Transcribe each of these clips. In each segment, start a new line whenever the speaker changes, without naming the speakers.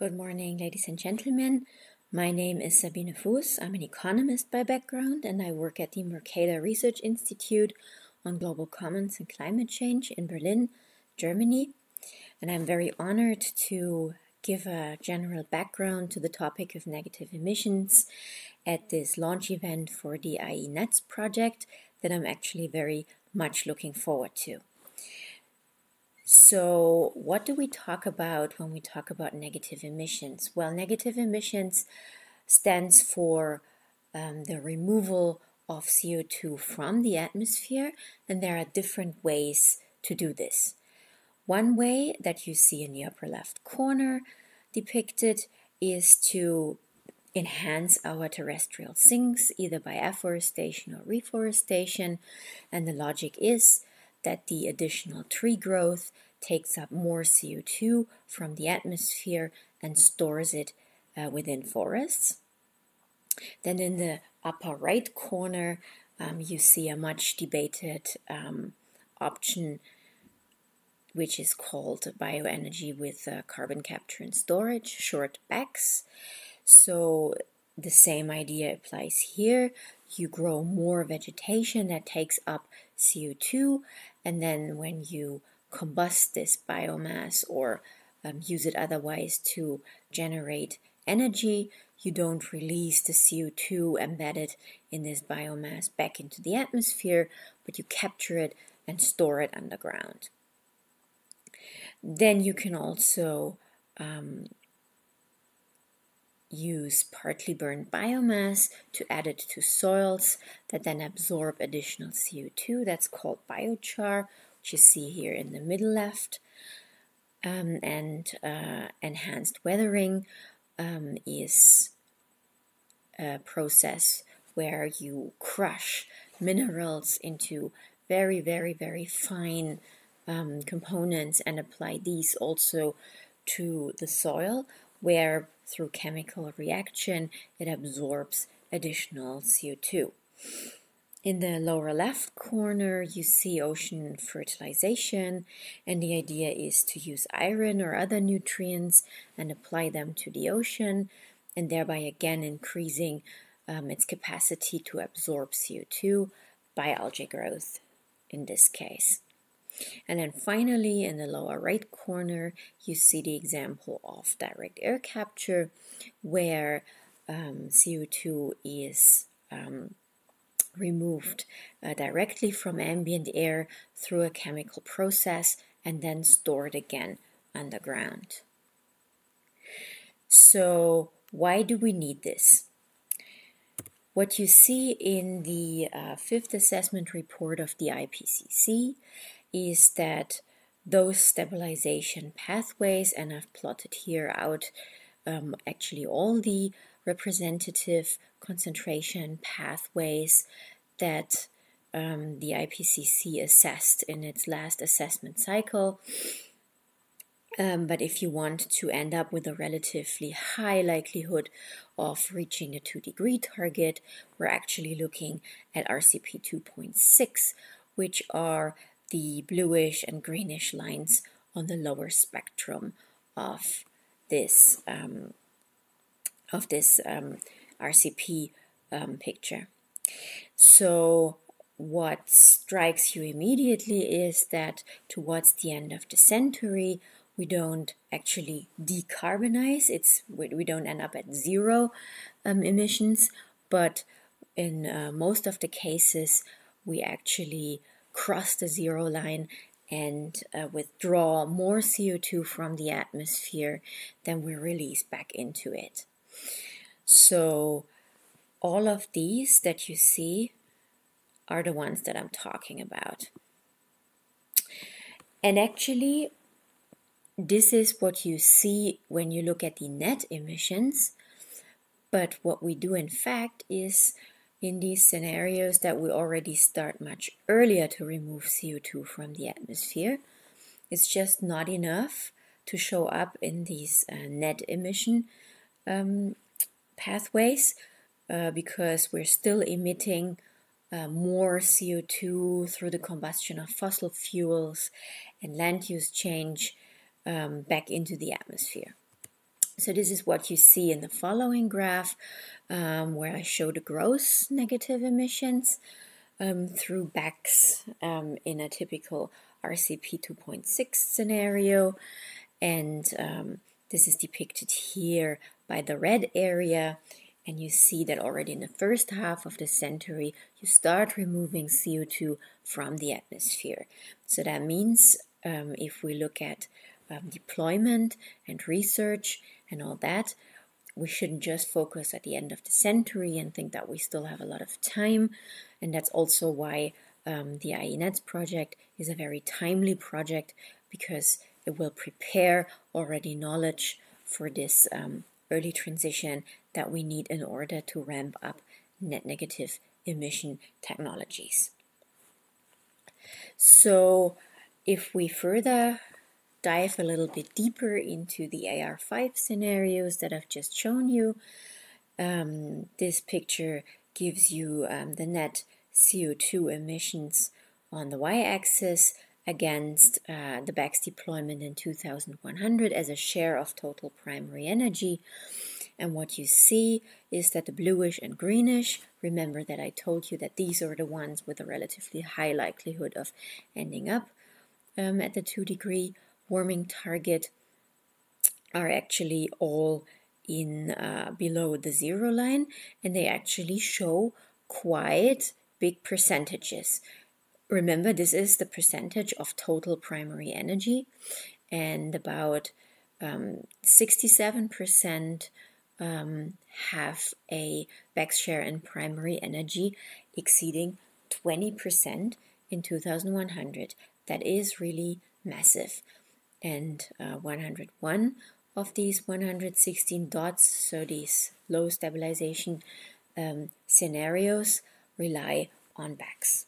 Good morning, ladies and gentlemen. My name is Sabine Fuß. I'm an economist by background and I work at the Mercator Research Institute on Global Commons and Climate Change in Berlin, Germany. And I'm very honored to give a general background to the topic of negative emissions at this launch event for the IE NETS project that I'm actually very much looking forward to. So, what do we talk about when we talk about negative emissions? Well, negative emissions stands for um, the removal of CO2 from the atmosphere, and there are different ways to do this. One way that you see in the upper left corner depicted is to enhance our terrestrial sinks either by afforestation or reforestation, and the logic is that the additional tree growth takes up more CO2 from the atmosphere and stores it uh, within forests. Then in the upper right corner, um, you see a much debated um, option which is called bioenergy with uh, carbon capture and storage, short BECCS. So the same idea applies here. You grow more vegetation that takes up CO2, and then when you combust this biomass or um, use it otherwise to generate energy, you don't release the CO2 embedded in this biomass back into the atmosphere, but you capture it and store it underground. Then you can also um, use partly burned biomass to add it to soils that then absorb additional CO2. That's called biochar, which you see here in the middle left. Um, and uh, enhanced weathering um, is a process where you crush minerals into very, very, very fine um, components and apply these also to the soil, where through chemical reaction it absorbs additional CO2. In the lower left corner, you see ocean fertilization, and the idea is to use iron or other nutrients and apply them to the ocean, and thereby again increasing um, its capacity to absorb CO2 by algae growth in this case. And then finally, in the lower right corner, you see the example of direct air capture, where um, CO2 is um, removed uh, directly from ambient air through a chemical process and then stored again underground. So, why do we need this? What you see in the uh, fifth assessment report of the IPCC is that those stabilization pathways, and I've plotted here out um, actually all the representative concentration pathways that um, the IPCC assessed in its last assessment cycle. Um, but if you want to end up with a relatively high likelihood of reaching the 2 degree target, we're actually looking at RCP 2.6, which are the bluish and greenish lines on the lower spectrum of this um, of this um, RCP um, picture. So what strikes you immediately is that towards the end of the century, we don't actually decarbonize. It's we don't end up at zero um, emissions, but in uh, most of the cases, we actually cross the zero line and uh, withdraw more CO2 from the atmosphere than we release back into it. So, all of these that you see are the ones that I'm talking about. And actually, this is what you see when you look at the net emissions. But what we do, in fact, is in these scenarios that we already start much earlier to remove CO2 from the atmosphere. It's just not enough to show up in these uh, net emission um, pathways uh, because we're still emitting uh, more CO2 through the combustion of fossil fuels and land use change um, back into the atmosphere. So this is what you see in the following graph um, where I show the gross negative emissions um, through BECCS um, in a typical RCP 2.6 scenario. And um, this is depicted here by the red area. And you see that already in the first half of the century, you start removing CO2 from the atmosphere. So that means um, if we look at um, deployment and research and all that, we shouldn't just focus at the end of the century and think that we still have a lot of time. And that's also why um, the IENETS project is a very timely project because it will prepare already knowledge for this um, early transition that we need in order to ramp up net negative emission technologies. So if we further dive a little bit deeper into the AR5 scenarios that I've just shown you, um, this picture gives you um, the net CO2 emissions on the y-axis against uh, the BECCS deployment in 2100 as a share of total primary energy. And what you see is that the bluish and greenish, remember that I told you that these are the ones with a relatively high likelihood of ending up um, at the 2 degree warming target, are actually all in uh, below the zero line and they actually show quite big percentages. Remember, this is the percentage of total primary energy, and about 67% um, um, have a BECCS share in primary energy exceeding 20% in 2100. That is really massive. And uh, 101 of these 116 dots, so these low stabilization um, scenarios, rely on BECCS.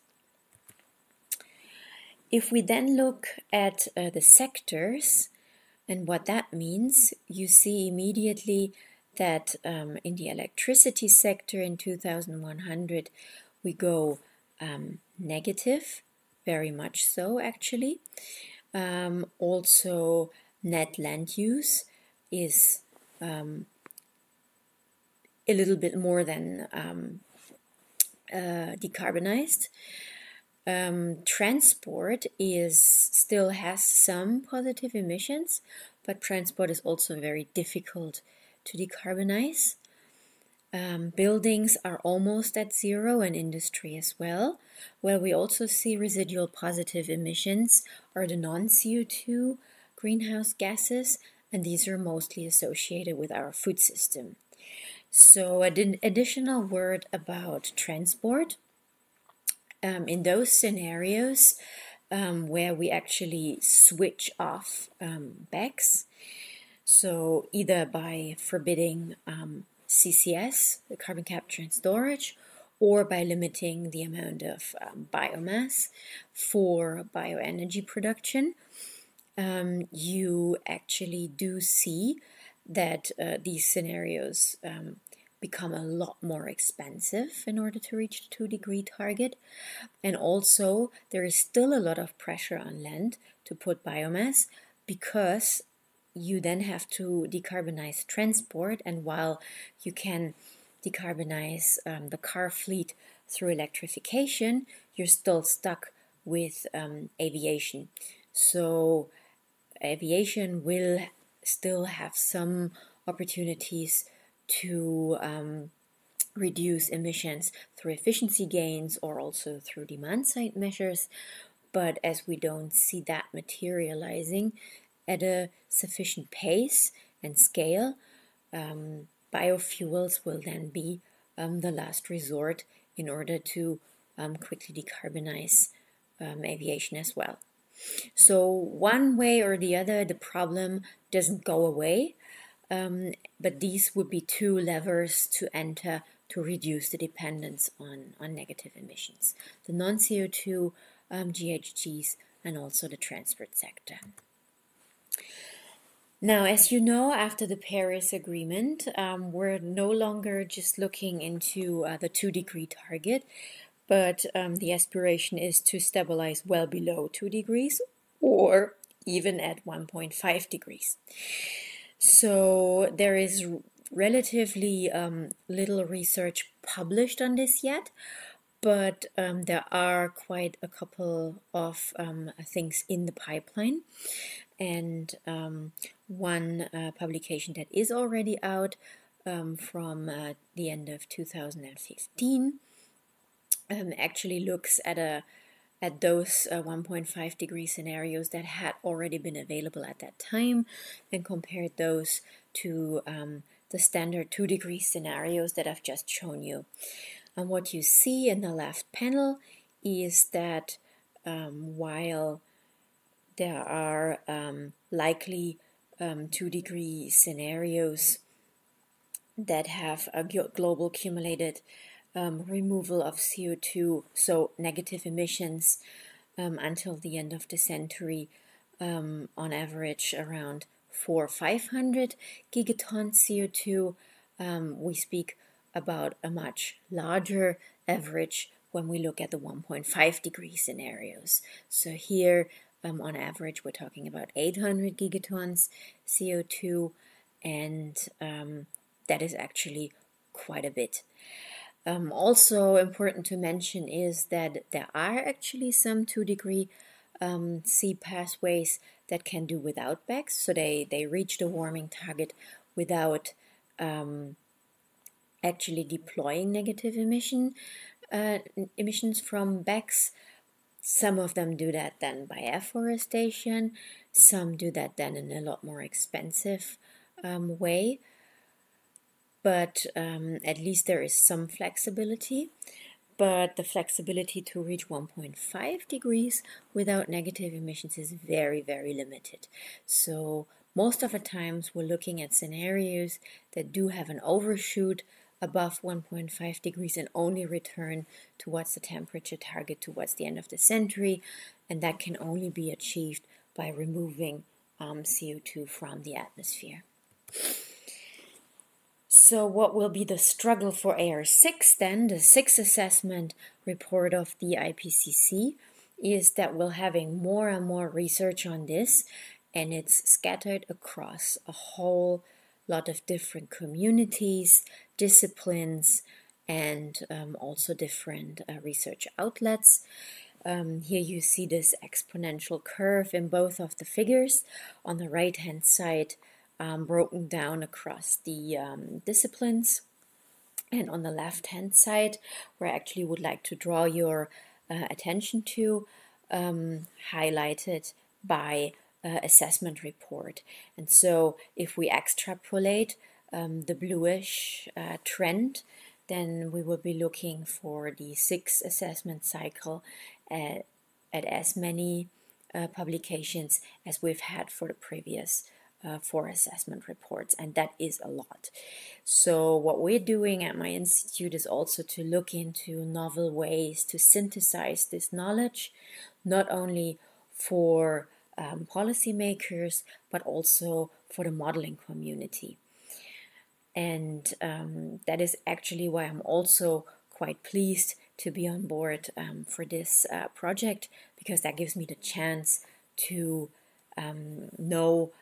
If we then look at uh, the sectors and what that means, you see immediately that um, in the electricity sector in 2100 we go um, negative, very much so actually. Um, also, net land use is um, a little bit more than um, uh, decarbonized. Um, transport is still has some positive emissions, but transport is also very difficult to decarbonize. Um, buildings are almost at zero and industry as well. Where we also see residual positive emissions are the non CO2 greenhouse gases, and these are mostly associated with our food system. So, an additional word about transport um, in those scenarios um, where we actually switch off um, so either by forbidding um, CCS, the carbon capture and storage, or by limiting the amount of um, biomass for bioenergy production, um, you actually do see that uh, these scenarios um, become a lot more expensive in order to reach the 2 degree target. And also, there is still a lot of pressure on land to put biomass because you then have to decarbonize transport. And while you can decarbonize um, the car fleet through electrification, you're still stuck with um, aviation. So, aviation will still have some opportunities to um, reduce emissions through efficiency gains or also through demand side measures. But as we don't see that materializing at a sufficient pace and scale, um, biofuels will then be um, the last resort in order to um, quickly decarbonize um, aviation as well. So, one way or the other, the problem doesn't go away. Um, but these would be two levers to enter to reduce the dependence on, on negative emissions the non CO2 um, GHGs and also the transport sector. Now, as you know, after the Paris Agreement, um, we're no longer just looking into uh, the two degree target, but um, the aspiration is to stabilize well below two degrees or even at 1.5 degrees. So there is relatively um, little research published on this yet, but um, there are quite a couple of um, things in the pipeline. And um, one uh, publication that is already out um, from uh, the end of 2015 um, actually looks at a at those uh, 1.5 degree scenarios that had already been available at that time and compared those to um, the standard 2 degree scenarios that I've just shown you. And what you see in the left panel is that um, while there are um, likely um, 2 degree scenarios that have a global cumulated um, removal of CO2, so negative emissions um, until the end of the century, um, on average around 4 500 gigatons CO2. Um, we speak about a much larger average when we look at the 1.5 degree scenarios. So here, um, on average, we're talking about 800 gigatons CO2, and um, that is actually quite a bit. Um, also important to mention is that there are actually some 2 degree um, C pathways that can do without BECCS, so they, they reach the warming target without um, actually deploying negative emission uh, emissions from BECCS. Some of them do that then by afforestation, some do that then in a lot more expensive um, way but um, at least there is some flexibility. But the flexibility to reach 1.5 degrees without negative emissions is very, very limited. So most of the times we're looking at scenarios that do have an overshoot above 1.5 degrees and only return towards the temperature target towards the end of the century, and that can only be achieved by removing um, CO2 from the atmosphere. So, what will be the struggle for AR6 then? The sixth assessment report of the IPCC is that we're having more and more research on this, and it's scattered across a whole lot of different communities, disciplines, and um, also different uh, research outlets. Um, here you see this exponential curve in both of the figures. On the right hand side, um, broken down across the um, disciplines. And on the left hand side, where I actually would like to draw your uh, attention to, um, highlighted by uh, assessment report. And so if we extrapolate um, the bluish uh, trend, then we will be looking for the sixth assessment cycle at, at as many uh, publications as we've had four the previous uh, for assessment reports, and that is a lot. So, what we're doing at my institute is also to look into novel ways to synthesize this knowledge, not only for um, policymakers but also for the modeling community. And um, that is actually why I'm also quite pleased to be on board um, for this uh, project because that gives me the chance to um, know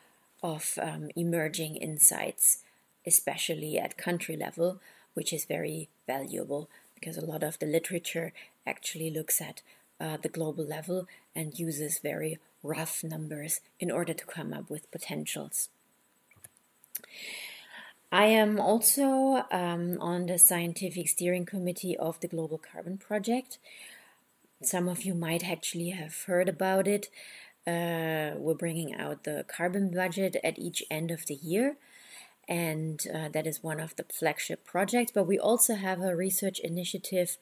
of um, emerging insights, especially at country level, which is very valuable because a lot of the literature actually looks at uh, the global level and uses very rough numbers in order to come up with potentials. I am also um, on the scientific steering committee of the Global Carbon Project. Some of you might actually have heard about it. Uh, we're bringing out the carbon budget at each end of the year, and uh, that is one of the flagship projects. But we also have a research initiative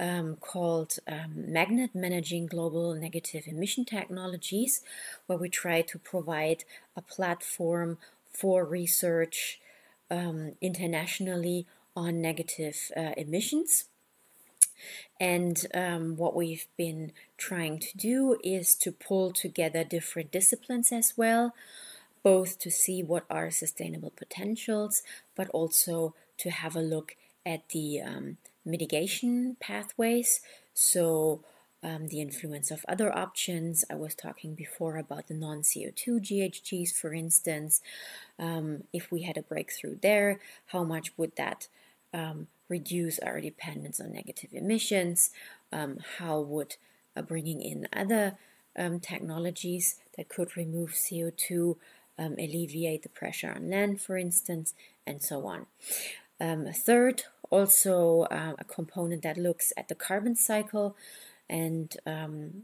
um, called um, MaGNET Managing Global Negative Emission Technologies, where we try to provide a platform for research um, internationally on negative uh, emissions. And um, what we've been trying to do is to pull together different disciplines as well, both to see what are sustainable potentials, but also to have a look at the um, mitigation pathways. So, um, the influence of other options. I was talking before about the non CO2 GHGs, for instance. Um, if we had a breakthrough there, how much would that um, reduce our dependence on negative emissions? Um, how would uh, bringing in other um, technologies that could remove CO2 um, alleviate the pressure on land, for instance, and so on. third, also uh, a component that looks at the carbon cycle and um,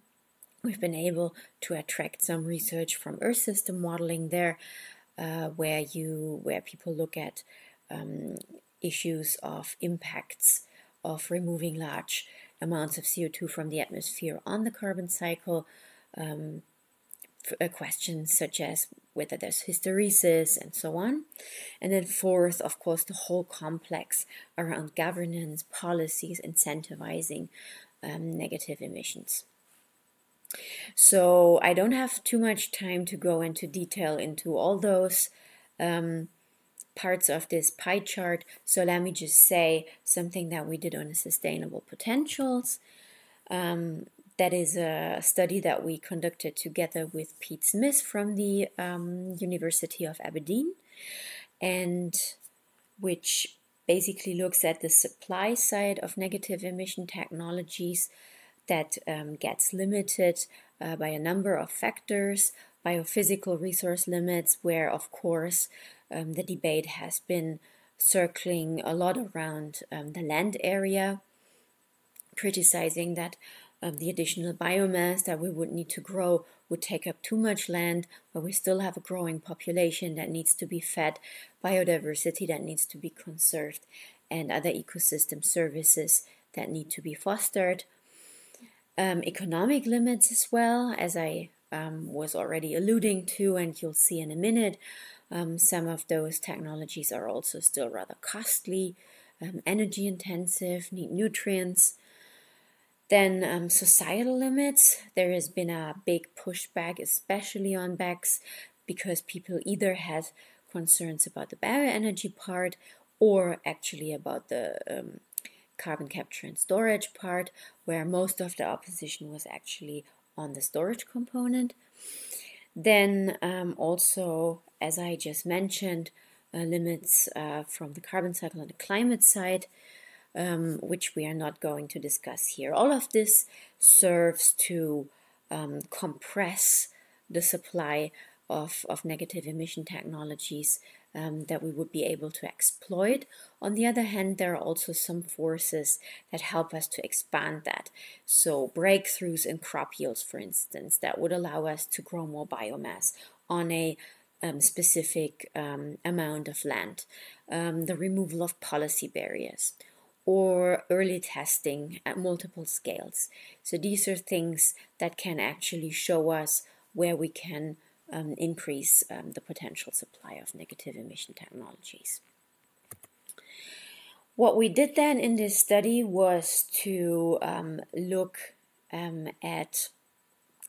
we've been able to attract some research from Earth system modeling there, uh, where you where people look at um, issues of impacts of removing large amounts of CO2 from the atmosphere on the carbon cycle. Um, uh, questions such as whether there's hysteresis and so on. And then fourth, of course, the whole complex around governance, policies, incentivizing um, negative emissions. So I don't have too much time to go into detail into all those um, parts of this pie chart. So let me just say something that we did on the sustainable potentials. Um, that is a study that we conducted together with Pete Smith from the um, University of Aberdeen, and which basically looks at the supply side of negative emission technologies that um, gets limited uh, by a number of factors, biophysical resource limits, where of course um, the debate has been circling a lot around um, the land area, criticizing that um, the additional biomass that we would need to grow would take up too much land, but we still have a growing population that needs to be fed, biodiversity that needs to be conserved, and other ecosystem services that need to be fostered. Um, economic limits as well, as I um, was already alluding to, and you'll see in a minute. Um, some of those technologies are also still rather costly, um, energy intensive, need nutrients. Then um, societal limits. There has been a big pushback, especially on BECCS, because people either had concerns about the bioenergy part or actually about the um, carbon capture and storage part, where most of the opposition was actually on the storage component. Then um, also, as I just mentioned, uh, limits uh, from the carbon cycle and the climate side um, which we are not going to discuss here. All of this serves to um, compress the supply of, of negative emission technologies um, that we would be able to exploit. On the other hand, there are also some forces that help us to expand that. So, breakthroughs in crop yields, for instance, that would allow us to grow more biomass on a um, specific um, amount of land, um, the removal of policy barriers or early testing at multiple scales. So these are things that can actually show us where we can um, increase um, the potential supply of negative emission technologies. What we did then in this study was to um, look um, at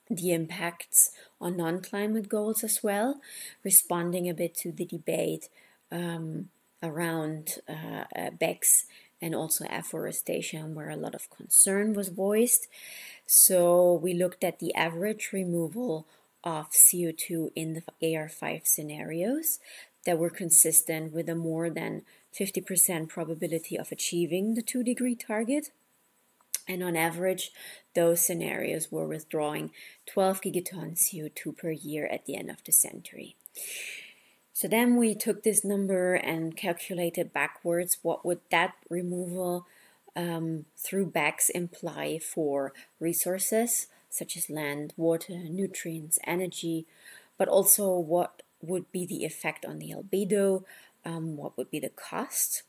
the impacts on non climate goals as well, responding a bit to the debate um, around uh, uh, BECCS and also afforestation, where a lot of concern was voiced. So we looked at the average removal of CO2 in the AR5 scenarios that were consistent with a more than 50% probability of achieving the 2 degree target. And on average, those scenarios were withdrawing 12 gigatons CO2 per year at the end of the century. So then we took this number and calculated backwards what would that removal um, through BECCS imply for resources such as land, water, nutrients, energy, but also what would be the effect on the albedo, um, what would be the cost.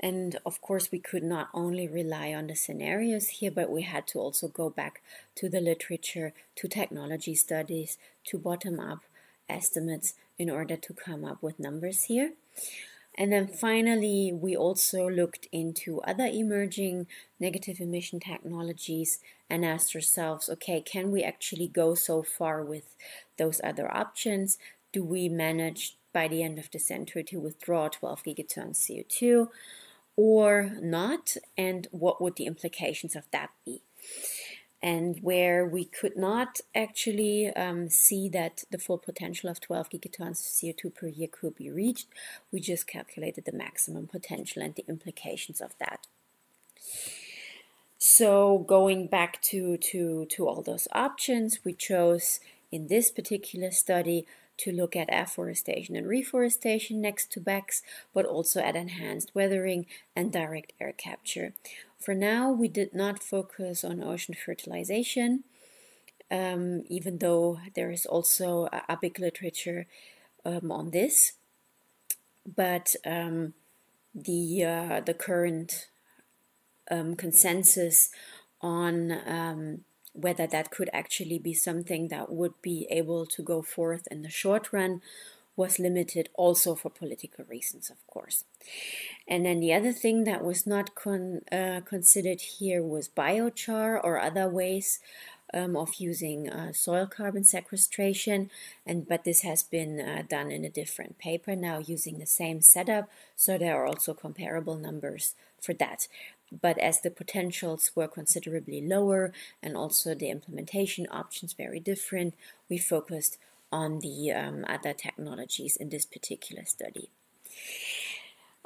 And of course, we could not only rely on the scenarios here, but we had to also go back to the literature, to technology studies, to bottom up estimates in order to come up with numbers here. And then finally, we also looked into other emerging negative emission technologies and asked ourselves, okay, can we actually go so far with those other options? Do we manage by the end of the century to withdraw 12 gigatons CO2 or not? And what would the implications of that be? And where we could not actually um, see that the full potential of 12 gigatons of CO2 per year could be reached, we just calculated the maximum potential and the implications of that. So going back to, to, to all those options, we chose in this particular study to look at afforestation and reforestation next to BECCS, but also at enhanced weathering and direct air capture. For now, we did not focus on ocean fertilization, um, even though there is also a, big literature um, on this. But um, the uh, the current um, consensus on um, whether that could actually be something that would be able to go forth in the short run was limited also for political reasons, of course. And then the other thing that was not con uh, considered here was biochar or other ways um, of using uh, soil carbon sequestration. And but this has been uh, done in a different paper now using the same setup. So there are also comparable numbers for that. But as the potentials were considerably lower and also the implementation options very different, we focused on the um, other technologies in this particular study.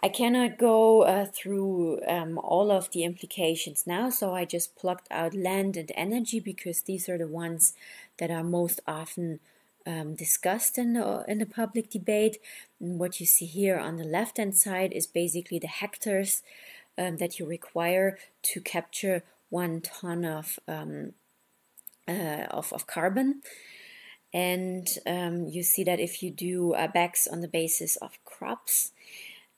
I cannot go uh, through um, all of the implications now, so I just plucked out land and energy because these are the ones that are most often um, discussed in the, in the public debate. And what you see here on the left hand side is basically the hectares um, that you require to capture one ton of, um, uh, of, of carbon. And um, you see that if you do uh, BECCS on the basis of crops,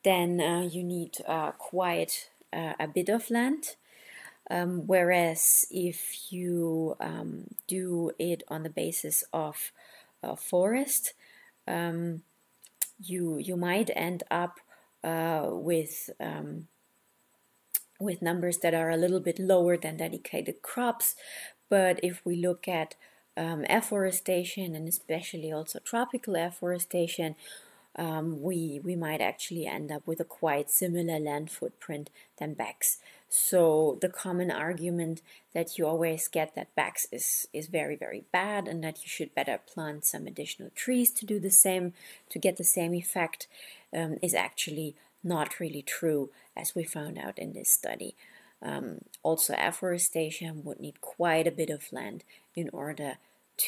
then uh, you need uh, quite uh, a bit of land. Um, whereas if you um, do it on the basis of a forest, um, you you might end up uh, with um, with numbers that are a little bit lower than dedicated crops. But if we look at um, afforestation and especially also tropical afforestation, um, we, we might actually end up with a quite similar land footprint than BECCS. So the common argument that you always get that BECCS is, is very, very bad and that you should better plant some additional trees to do the same, to get the same effect, um, is actually not really true as we found out in this study. Um, also, afforestation would need quite a bit of land in order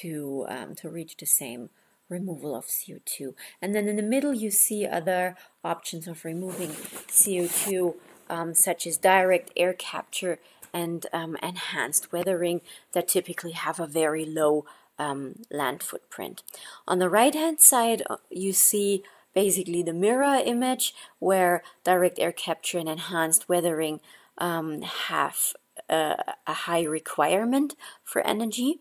to, um, to reach the same removal of CO2. And then in the middle, you see other options of removing CO2, um, such as direct air capture and um, enhanced weathering that typically have a very low um, land footprint. On the right hand side, uh, you see basically the mirror image where direct air capture and enhanced weathering um, have uh, a high requirement for energy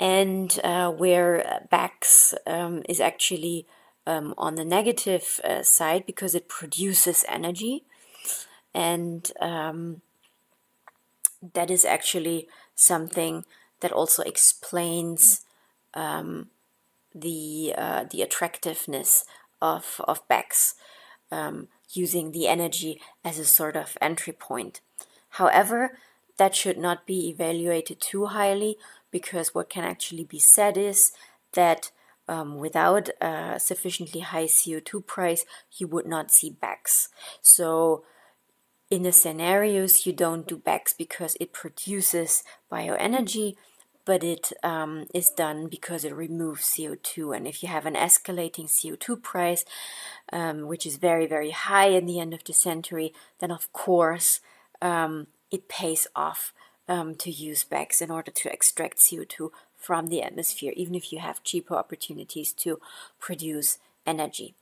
and uh, where BECCS um, is actually um, on the negative uh, side because it produces energy and um, that is actually something that also explains um, the uh, the attractiveness of of BECCS um, using the energy as a sort of entry point. However, that should not be evaluated too highly because what can actually be said is that um, without a sufficiently high CO2 price, you would not see BECCS. So in the scenarios, you don't do BECCS because it produces bioenergy, but it um, is done because it removes CO2. And if you have an escalating CO2 price, um, which is very, very high in the end of the century, then of course um, it pays off um, to use BECCS in order to extract CO2 from the atmosphere, even if you have cheaper opportunities to produce energy.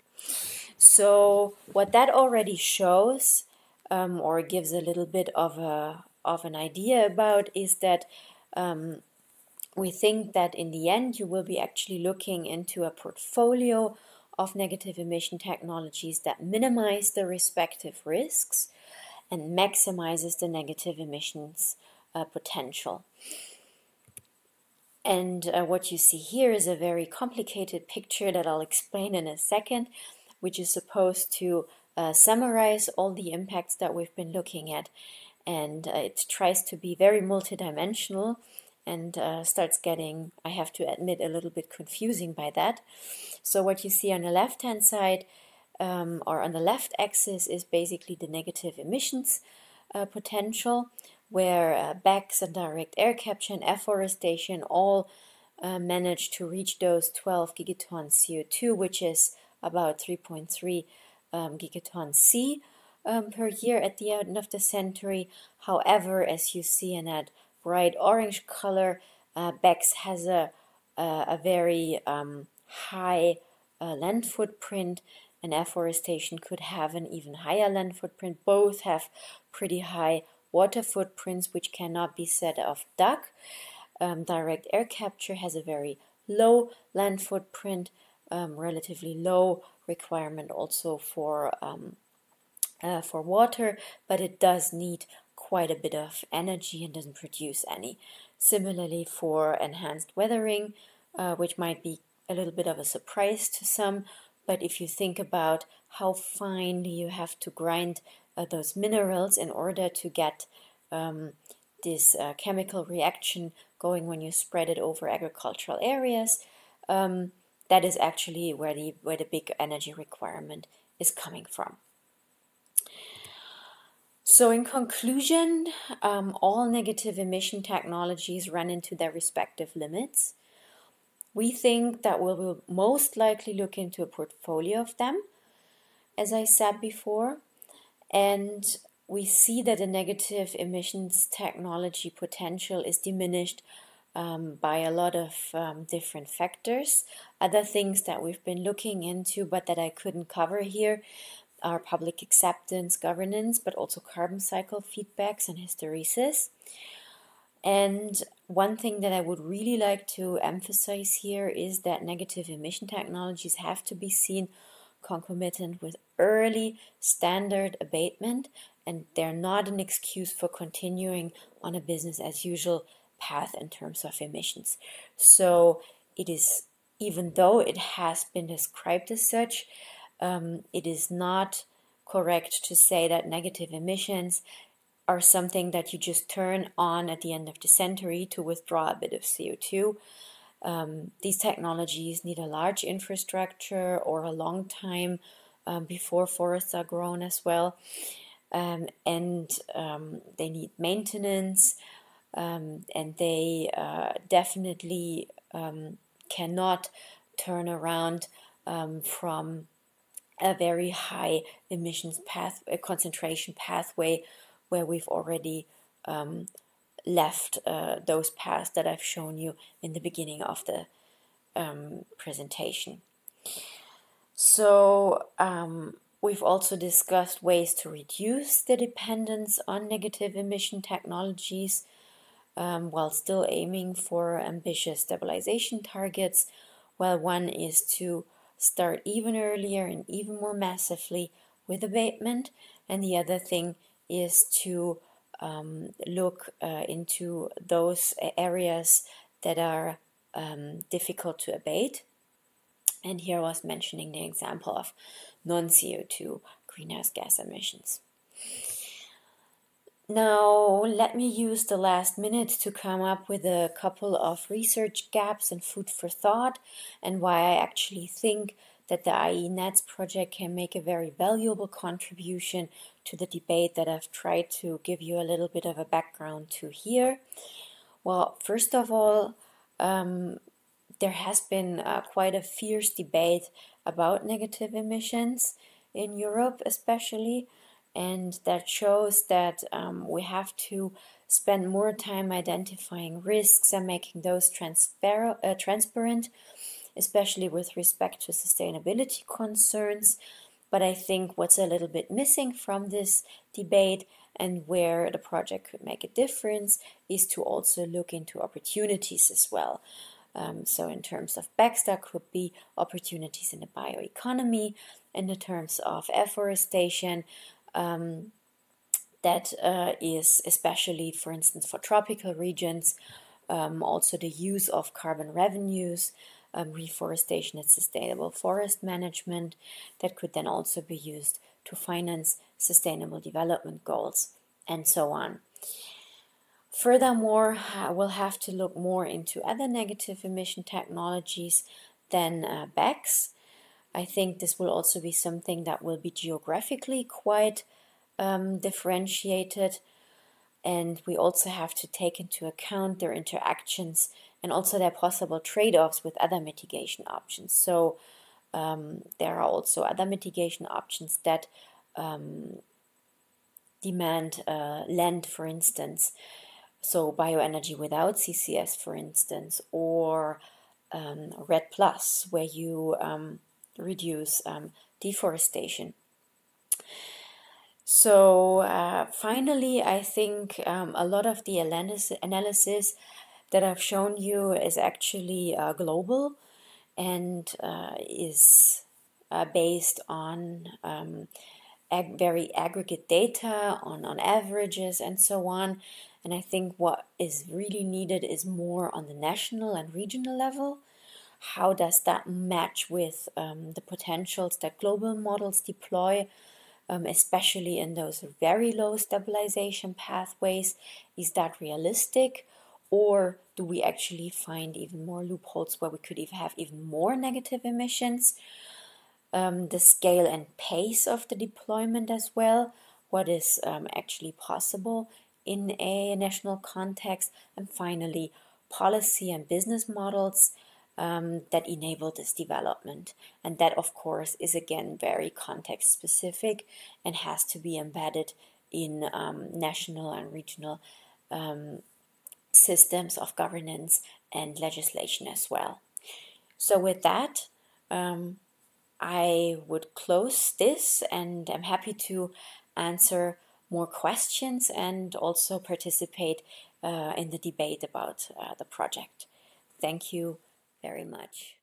So what that already shows, um, or gives a little bit of a of an idea about, is that um, we think that in the end you will be actually looking into a portfolio of negative emission technologies that minimize the respective risks and maximizes the negative emissions uh, potential. And uh, what you see here is a very complicated picture that I'll explain in a second, which is supposed to uh, summarize all the impacts that we've been looking at. and uh, it tries to be very multidimensional and uh, starts getting, I have to admit, a little bit confusing by that. So what you see on the left hand side um, or on the left axis is basically the negative emissions uh, potential where uh, and direct air capture and afforestation all uh, managed to reach those 12 gigatons CO2, which is about 3.3 um, gigatons C um, per year at the end of the century. However, as you see in that bright orange color, uh, has a, a, a very um, high uh, land footprint and afforestation could have an even higher land footprint. Both have pretty high water footprints, which cannot be said of DAC. Um, direct air capture has a very low land footprint, um, relatively low requirement also for um, uh, for water, but it does need quite a bit of energy and doesn't produce any. Similarly, for enhanced weathering, uh, which might be a little bit of a surprise to some, but if you think about how fine you have to grind uh, those minerals in order to get um, this uh, chemical reaction going when you spread it over agricultural areas, um, that is actually where the where the big energy requirement is coming from. So, in conclusion, um, all negative emission technologies run into their respective limits. We think that we will most likely look into a portfolio of them, as I said before, and we see that the negative emissions technology potential is diminished um, by a lot of um, different factors. Other things that we've been looking into, but that I couldn't cover here, are public acceptance, governance, but also carbon cycle feedbacks and hysteresis. And one thing that I would really like to emphasize here is that negative emission technologies have to be seen concomitant with early standard abatement, and they're not an excuse for continuing on a business as usual path in terms of emissions. So it is, even though it has been described as such, um, it is not correct to say that negative emissions are something that you just turn on at the end of the century to withdraw a bit of CO2. Um, these technologies need a large infrastructure or a long time um, before forests are grown as well. Um, and um, they need maintenance um, and they uh, definitely um, cannot turn around from a very high emissions path concentration pathway where we've already left uh, those paths that I've shown you in the beginning of the um, presentation. So um, we've also discussed ways to reduce the dependence on negative emission technologies um, while still aiming for ambitious stabilization targets. Well, one is to start even earlier and even more massively with abatement, and the other thing is to um, look uh, into those areas that are um, difficult to abate. And here I was mentioning the example of non CO2 greenhouse gas emissions. Now, let me use the last minute to come up with a couple of research gaps and food for thought, and why I actually think that the IE NETS project can make a very valuable contribution to the debate that I've tried to give you a little bit of a background to here. Well, first of all, um, there has been uh, quite a fierce debate about negative emissions in Europe, especially and that shows that um, we have to spend more time identifying risks and making those uh, transparent, especially with respect to sustainability concerns. But I think what's a little bit missing from this debate and where the project could make a difference is to also look into opportunities as well. Um, so, in terms of BECCS, could be opportunities in the bioeconomy, in the terms of afforestation, um, that uh, is especially, for instance, for tropical regions, um, also the use of carbon revenues, um, reforestation and sustainable forest management that could then also be used to finance sustainable development goals and so on. Furthermore, we'll have to look more into other negative emission technologies than uh. I think this will also be something that will be geographically quite um, differentiated. And we also have to take into account their interactions and also their possible trade offs with other mitigation options. So, um, there are also other mitigation options that um, demand uh, land, for instance. So, bioenergy without CCS, for instance, or um, REDD Plus, where you um, reduce um, deforestation. So uh, finally, I think um, a lot of the analysis that I've shown you is actually uh, global and uh, is uh, based on um, ag very aggregate data, on, on averages, and so on. And I think what is really needed is more on the national and regional level. How does that match with um, the potentials that global models deploy? um, especially in those very low stabilization pathways. Is that realistic? Or do we actually find even more loopholes where we could even have even more negative emissions? Um, the scale and pace of the deployment as well. What is um, actually possible in a national context? And finally, policy and business models um, that enable this development. And that, of course, is again very context specific and has to be embedded in um, national and regional um, systems of governance and legislation as well. So, with that, um, I would close this and I'm happy to answer more questions and also participate uh, in the debate about uh, the project. Thank you very much.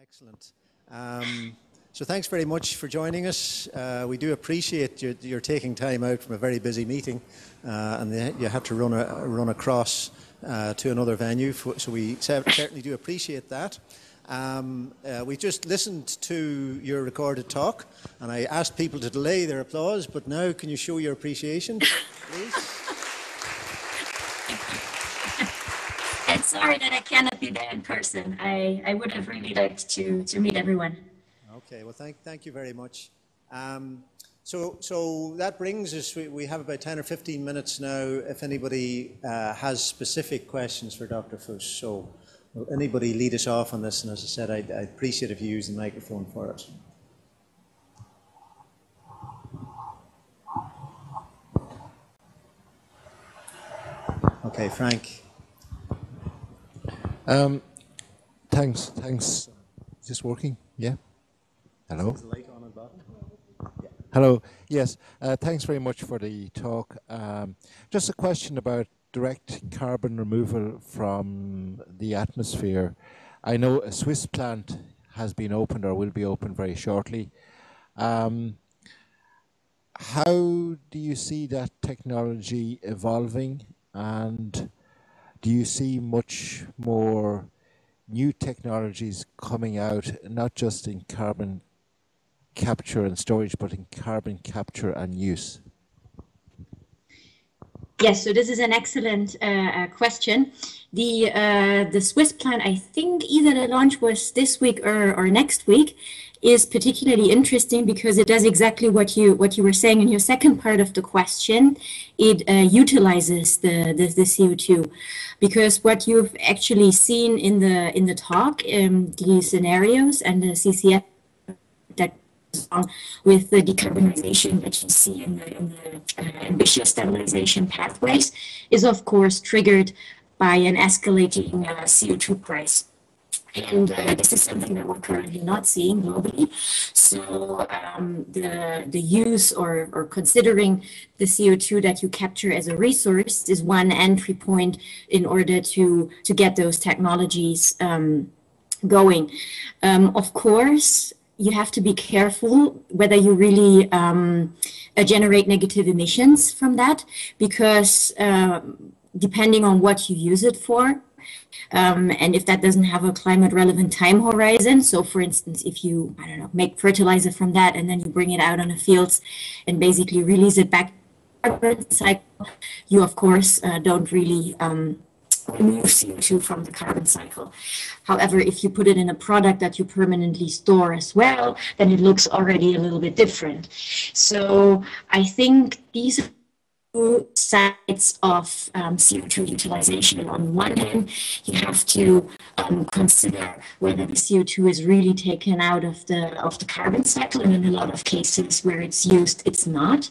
Excellent. Um, so thanks very much for joining us. Uh, we do appreciate your, taking time out from a very busy meeting, uh, and the, you had to run a, run across uh, to another venue. For, so we certainly do appreciate that. Um, uh, we just listened to your recorded talk, and I asked people to delay their applause. But now, can you show your appreciation, please?
sorry that I cannot be there in person. I, I would have really liked to, to meet everyone.
Okay, well, thank, thank you very much. Um, so, so that brings us, we, we, have about 10 or 15 minutes now if anybody uh, has specific questions for Dr. Fuss. So, will anybody lead us off on this? And as I said, I'd, I'd appreciate if you use the microphone for us. Okay, Frank.
Um, thanks, thanks. Is this working? Yeah. Hello. Hello. Yes. Uh, thanks very much for the talk. Um, just a question about direct carbon removal from the atmosphere. I know a Swiss plant has been opened or will be opened very shortly. Um, how do you see that technology evolving and do you see much more new technologies coming out, not just in carbon capture and storage, but in carbon capture and use?
Yes, so this is an excellent uh, uh, question. The uh, the Swiss plan, I think either the launch was this week or, or next week, is particularly interesting because it does exactly what you what you were saying in your second part of the question. It uh, utilizes the, the, the CO2 because what you've actually seen in the in the talk, um, the scenarios and the CCF that with the decarbonization that you see in the, in the uh, ambitious stabilization pathways is of course triggered by an escalating uh, CO2 price. And uh, this is something that we're currently not seeing globally. So um, the the use or or considering the CO2 that you capture as a resource is one entry point in order to to get those technologies um, going. Um, of course, you have to be careful whether you really um, uh, generate negative emissions from that because uh, depending on what you use it for um, and if that doesn't have a climate relevant time horizon. So for instance if you i don't know make fertilizer from that and then you bring it out on the fields and basically release it back cycle, you of course uh, don't really um, remove CO2 from the carbon cycle. However, if you put it in a product that you permanently store as well, then it looks already a little bit different. So I think these two sides of um, CO2 utilization. On one hand, you have to um, consider whether the CO2 is really taken out of the of the carbon cycle, and in a lot of cases where it's used, it's not.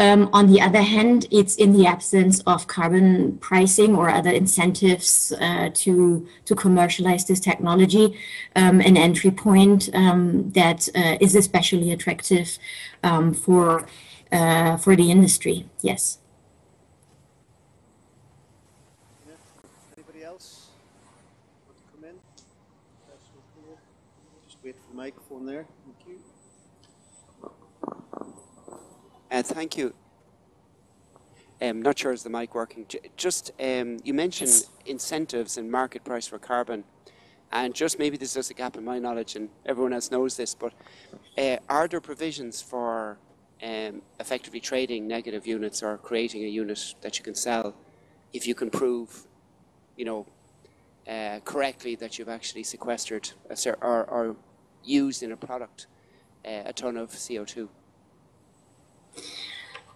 Um, on the other hand, it's in the absence of carbon pricing or other incentives uh, to to commercialize this technology, um, an entry point um, that uh, is especially attractive um, for uh, for the industry. Yes.
Anybody else want to come in? Just wait for the microphone there. Thank you.
Uh, thank you. Um, not sure is the mic working. J- just um, you mentioned
Yes.
incentives and market price for carbon, and just maybe there's just a gap in my knowledge, and everyone else knows this. But uh, are there provisions for um, effectively trading negative units or creating a unit that you can sell if you can prove, you know, uh, correctly that you've actually sequestered or, or used in a product uh, a ton of CO two?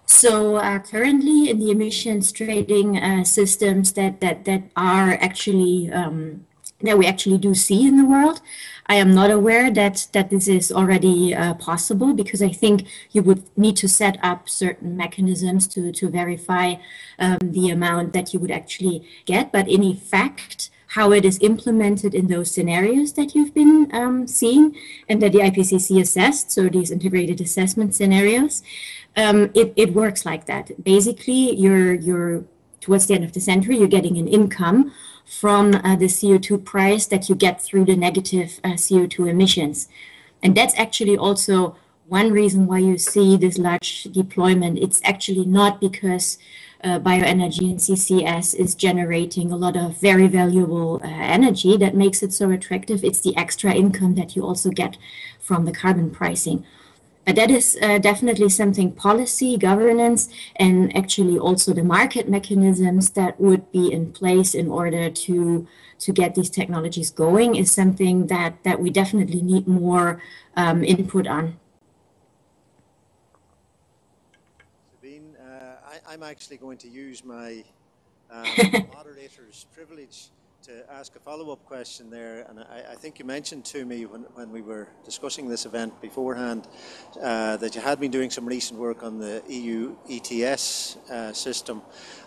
So uh, currently in the emissions trading uh, systems that, that, that are actually um, that we actually do see in the world, I am not aware that that this is already uh, possible because I think you would need to set up certain mechanisms to to verify um, the amount that you would actually get. But in effect, how it is implemented in those scenarios that you've been um, seeing and that the IPCC assessed, so these integrated assessment scenarios, um, it, it works like that. Basically, you're, you're towards the end of the century, you're getting an income from uh, the CO2 price that you get through the negative uh, CO2 emissions. And that's actually also one reason why you see this large deployment. It's actually not because uh, bioenergy and CCS is generating a lot of very valuable uh, energy that makes it so attractive. It's the extra income that you also get from the carbon pricing. But that is uh, definitely something policy, governance, and actually also the market mechanisms that would be in place in order to to get these technologies going is something that that we definitely need more um, input on.
Sabine, uh, I, I'm actually going to use my um, moderator's privilege to ask a follow-up question there, and I, I, think you mentioned to me when, when we were discussing this event beforehand uh, that you had been doing some recent work on the EU ETS uh, system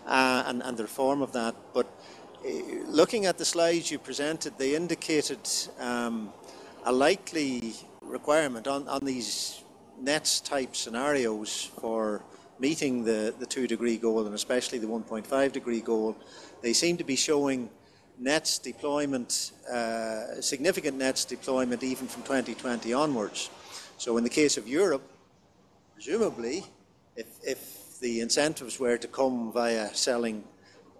uh, and, and the reform of that. But uh, looking at the slides you presented, they indicated um, a likely requirement on, on these NETs type scenarios for meeting the, the two degree goal and especially the 1.5 degree goal. They seem to be showing NETs deployment, uh, significant NETs deployment even from 2020 onwards. So in the case of Europe, presumably, if, if the incentives were to come via selling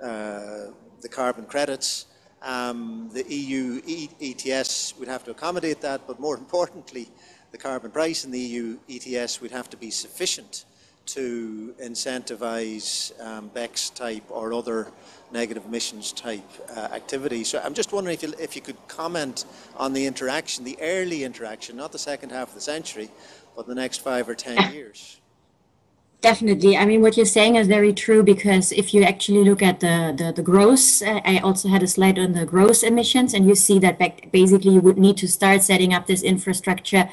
uh, the carbon credits, um, the EU ETS would have to accommodate that, but more importantly, the carbon price in the EU ETS would have to be sufficient to incentivize um, BECCS type or other negative emissions type uh, activity. So I'm just wondering if you, if you could comment on the interaction, the early interaction, not the second half of the century, but the next five or ten years.
Definitely. I mean, what you're saying is very true because if you actually look at the, the, the gross, uh, I also had a slide on the gross emissions, and you see that basically you would need to start setting up this infrastructure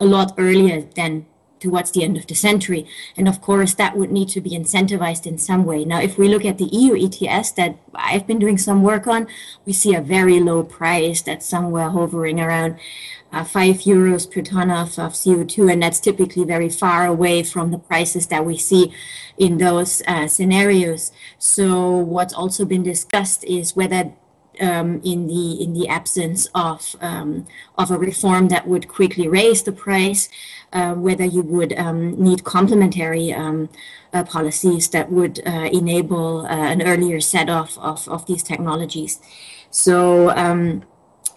a lot earlier than towards the end of the century. And of course, that would need to be incentivized in some way. Now, if we look at the EU ETS that I've been doing some work on, we see a very low price that's somewhere hovering around uh, five euros per ton of, of CO2. And that's typically very far away from the prices that we see in those uh, scenarios. So what's also been discussed is whether um, in the in the absence of um, of a reform that would quickly raise the price, uh, whether you would um, need complementary um, uh, policies that would uh, enable uh, an earlier set off of, of these technologies. So um,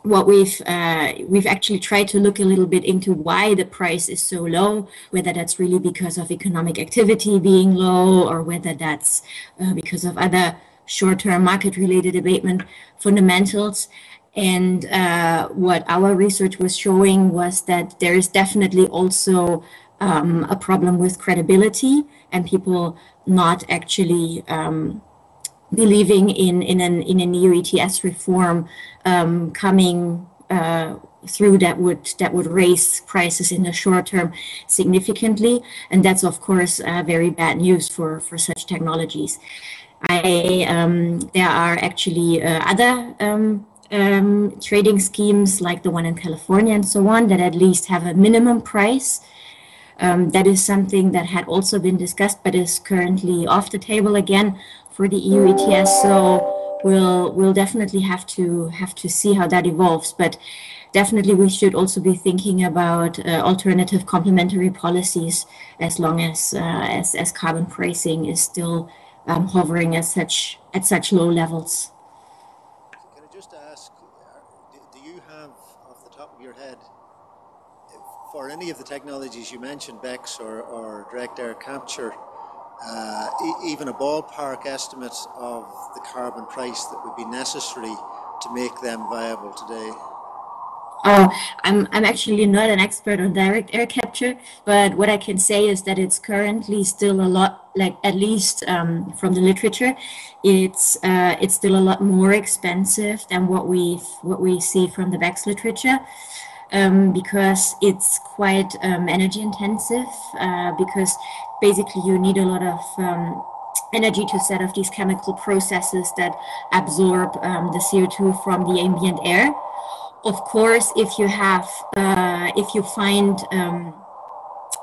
what we've uh, we've actually tried to look a little bit into why the price is so low, whether that's really because of economic activity being low, or whether that's uh, because of other short-term market-related abatement fundamentals. And uh, what our research was showing was that there is definitely also um, a problem with credibility and people not actually um, believing in in an in an EU ETS reform um, coming uh, through that would that would raise prices in the short term significantly, and that's of course uh, very bad news for for such technologies. I um, there are actually uh, other um, um, trading schemes like the one in California and so on that at least have a minimum price. Um, that is something that had also been discussed, but is currently off the table again for the EU ETS. So we'll we'll definitely have to have to see how that evolves. But definitely we should also be thinking about uh, alternative complementary policies as long as uh, as, as carbon pricing is still um, hovering at such at such low levels.
Can I just ask, do you have off the top of your head, for any of the technologies you mentioned, BECCS or, or direct air capture, uh, e even a ballpark estimate of the carbon price that would be necessary to make them viable today?
Oh, I'm, I'm actually not an expert on direct air capture, but what I can say is that it's currently still a lot, like at least um, from the literature, it's uh, it's still a lot more expensive than what we what we see from the BECCS literature um, because it's quite um, energy intensive uh, because basically you need a lot of um, energy to set off these chemical processes that absorb um, the CO2 from the ambient air. Of course, if you have, uh, if you find um,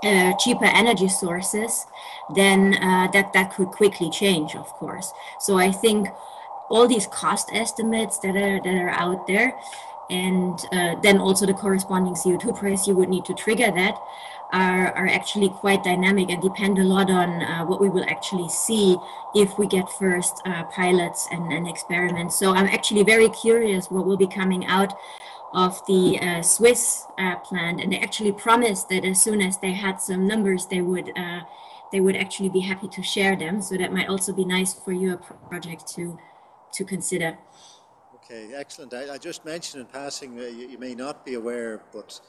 uh, cheaper energy sources, then uh, that that could quickly change. Of course, so I think all these cost estimates that are that are out there and uh, then also the corresponding CO2 price you would need to trigger that are, are actually quite dynamic and depend a lot on uh, what we will actually see if we get first uh, pilots and, and, experiments. So I'm actually very curious what will be coming out of the uh, Swiss uh, plant and they actually promised that as soon as they had some numbers they would uh, they would actually be happy to share them so that might also be nice for your project to to consider.
Okay, excellent. I, I just mentioned in passing, you, you, may not be aware, but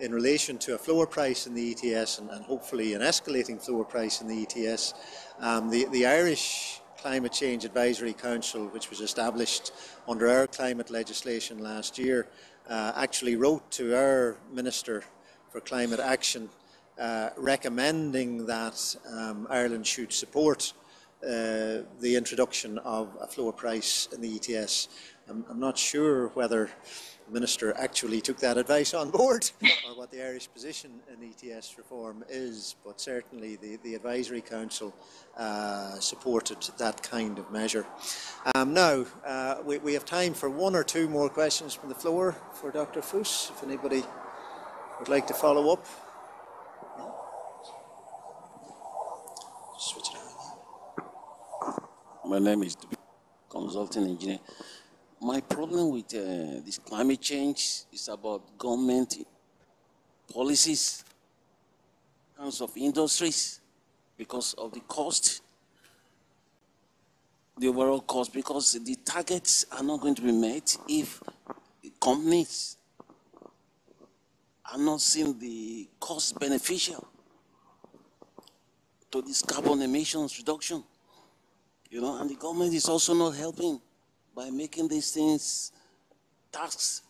in relation to a floor price in the ETS and, and hopefully an escalating floor price in the ETS, um, the, the Irish Climate Change Advisory Council, which was established under our climate legislation last year, uh, actually wrote to our Minister for Climate Action uh, recommending that um, Ireland should support uh, the introduction of a floor price in the ETS. I'm, I'm not sure whether the Minister actually took that advice on board or what the Irish position in ETS reform is, but certainly the, the Advisory Council uh, supported that kind of measure. Um, now, uh, we, we, have time for one or two more questions from the floor for Dr. Fuss, if anybody would like to follow up.
My name is Consulting Engineer. My problem with uh, this climate change is about government policies, terms of industries, because of the cost, the overall cost, because the targets are not going to be met if companies are not seeing the cost beneficial to this carbon emissions reduction. You know, and the government is also not helping by making these things tax,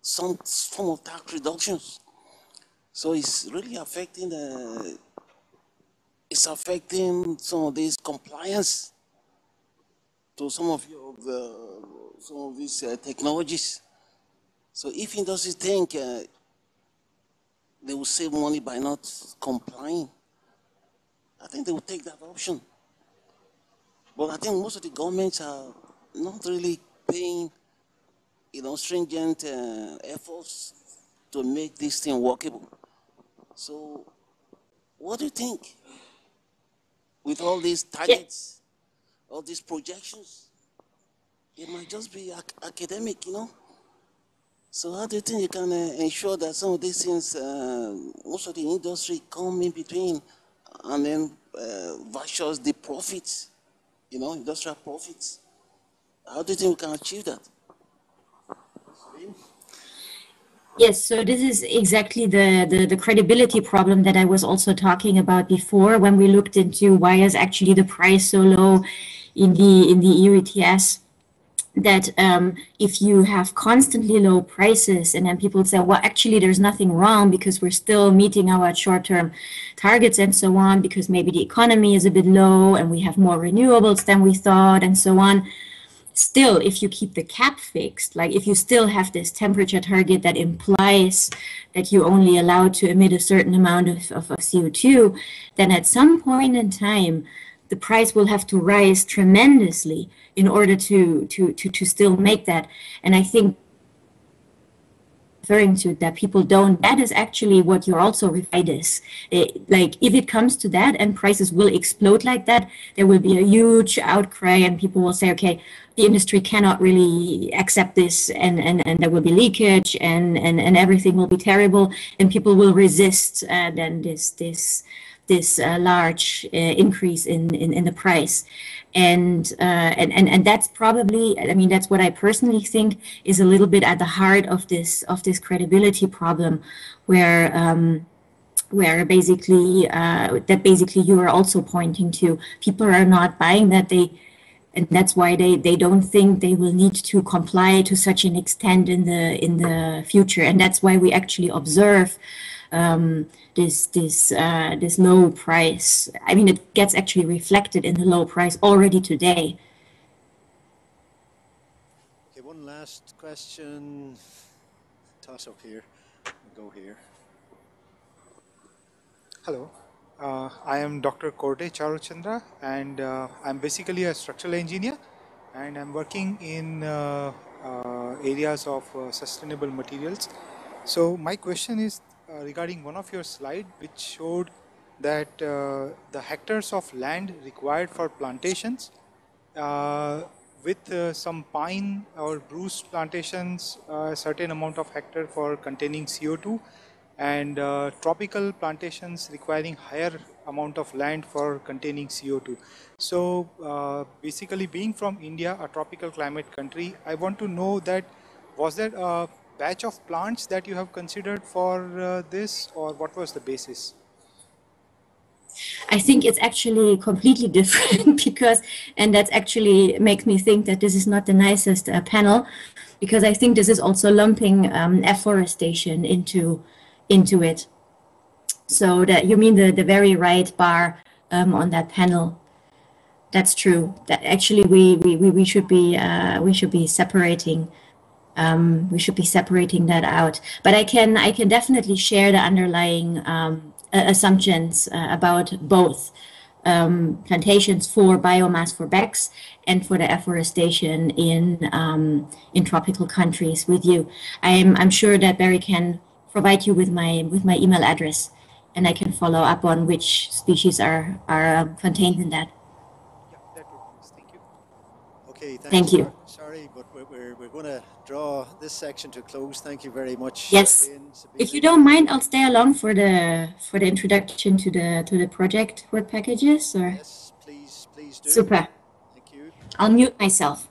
some form of tax reductions. So it's really affecting the, it's affecting some of these compliance to some of your, some of these uh, technologies. So if industries think uh, they will save money by not complying, I think they will take that option. But I think most of the governments are not really paying, you know, stringent uh, efforts to make this thing workable. So, what do you think? With all these targets, all these projections, it might just be ac academic, you know. So how do you think you can uh, ensure that some of these things, uh, most of the industry come in between and then uh, versus the profits, you know, industrial profits? How do you think we can achieve that?
Yes, so this is exactly the, the, the, credibility problem that I was also talking about before when we looked into why is actually the price so low in the in the EU ETS that um, if you have constantly low prices and then people say, well, actually there's nothing wrong because we're still meeting our short-term targets and so on because maybe the economy is a bit low and we have more renewables than we thought and so on still, if you keep the cap fixed, like if you still have this temperature target that implies that you're only allowed to emit a certain amount of, of, of CO2, then at some point in time, the price will have to rise tremendously in order to, to, to, to still make that. And I think referring to that people don't that is actually what you're also referring is it, like if it comes to that and prices will explode like that there will be a huge outcry and people will say okay the industry cannot really accept this and, and, and there will be leakage and, and, and everything will be terrible and people will resist uh, then this this this uh, large uh, increase in, in, in the price. And, uh, and and and that's probably i mean that's what i personally think is a little bit at the heart of this of this credibility problem where um, where basically uh, that basically you are also pointing to. People are not buying that they and that's why they, they don't think they will need to comply to such an extent in the in the future. And that's why we actually observe um, this this uh, this low price I mean it gets actually reflected in the low price already today
okay one last question toss up here go here
hello uh, I am Dr. Korde Charuchandra and uh, I'm basically a structural engineer and I'm working in uh, uh areas of uh, sustainable materials. So my question is Uh, regarding one of your slide which showed that uh, the hectares of land required for plantations uh, with some pine or spruce plantations a certain amount of hectare for containing CO2 and uh, tropical plantations requiring higher amount of land for containing CO2. So uh, basically being from India, a tropical climate country, I want to know that was there a batch of plants that you have considered for uh, this or what was the basis?
I think it's actually completely different because, and that actually makes me think that this is not the nicest uh, panel because I think this is also lumping um, afforestation into into it. So that you mean the, the very right bar um, on that panel. That's true. That actually we, we, we, should be uh, we should be separating um, we should be separating that out. But I can I can definitely share the underlying um, assumptions uh, about both um, plantations for biomass for BECCS and for the afforestation in um, in tropical countries with you. I'm I'm sure that Barry can provide you with my with my email address, and I can follow up on which species are are um, contained in that.
Yeah, that would be Thank you.
Okay.
Thank you.
Sorry, but we're, we're going to draw this section to close. Thank you very much.
Yes. If you don't mind, I'll stay along for the for the introduction to the to the project work packages. Or
yes, please, please do.
Super.
Thank you.
I'll mute myself.